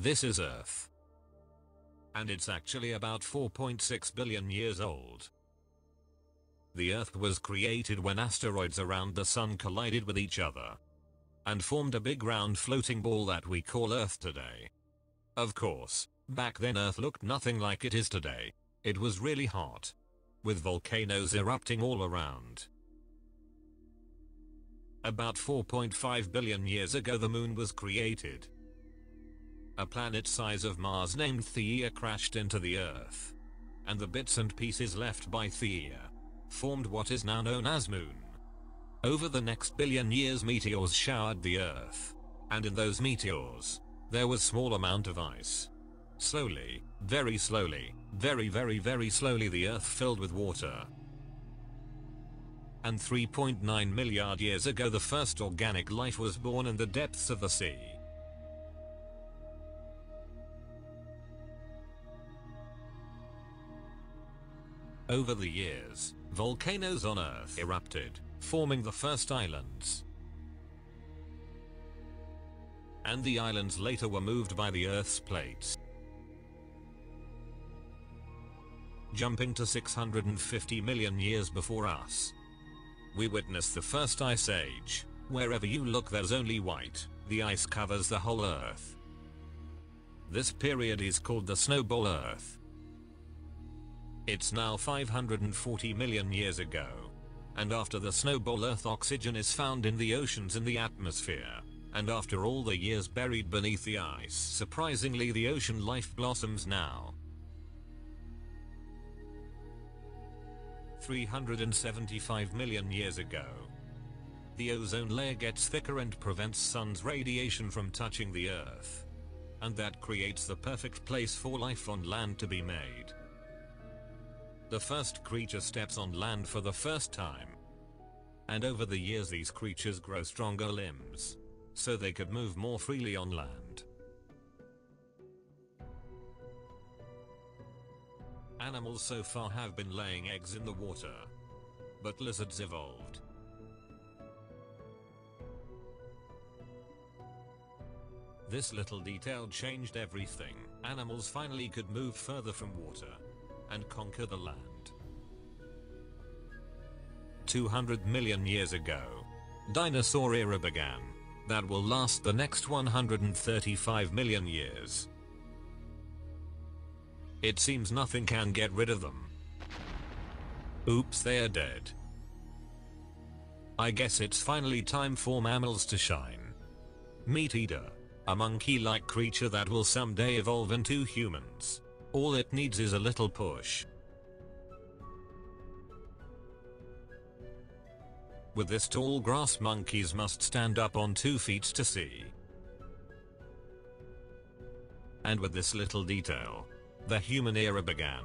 This is Earth. And it's actually about 4.6 billion years old. The Earth was created when asteroids around the Sun collided with each other. And formed a big round floating ball that we call Earth today. Of course, back then Earth looked nothing like it is today. It was really hot. With volcanoes erupting all around. About 4.5 billion years ago the moon was created. A planet size of Mars named Theia crashed into the Earth. And the bits and pieces left by Theia formed what is now known as Moon. Over the next billion years meteors showered the Earth. And in those meteors, there was small amount of ice. Slowly, very slowly, very very very slowly the Earth filled with water. And 3.9 milliard years ago the first organic life was born in the depths of the sea. Over the years, volcanoes on Earth erupted, forming the first islands. And the islands later were moved by the Earth's plates. Jumping to 650 million years before us. We witnessed the first ice age. Wherever you look there's only white, the ice covers the whole Earth. This period is called the Snowball Earth. It's now 540 million years ago. And after the snowball Earth oxygen is found in the oceans in the atmosphere. And after all the years buried beneath the ice surprisingly the ocean life blossoms now. 375 million years ago. The ozone layer gets thicker and prevents sun's radiation from touching the earth. And that creates the perfect place for life on land to be made. The first creature steps on land for the first time. And over the years these creatures grow stronger limbs. So they could move more freely on land. Animals so far have been laying eggs in the water. But lizards evolved. This little detail changed everything. Animals finally could move further from water and conquer the land. 200 million years ago, dinosaur era began. That will last the next 135 million years. It seems nothing can get rid of them. Oops they are dead. I guess it's finally time for mammals to shine. Meet Ida. A monkey-like creature that will someday evolve into humans. All it needs is a little push. With this tall grass monkeys must stand up on two feet to see. And with this little detail, the human era began.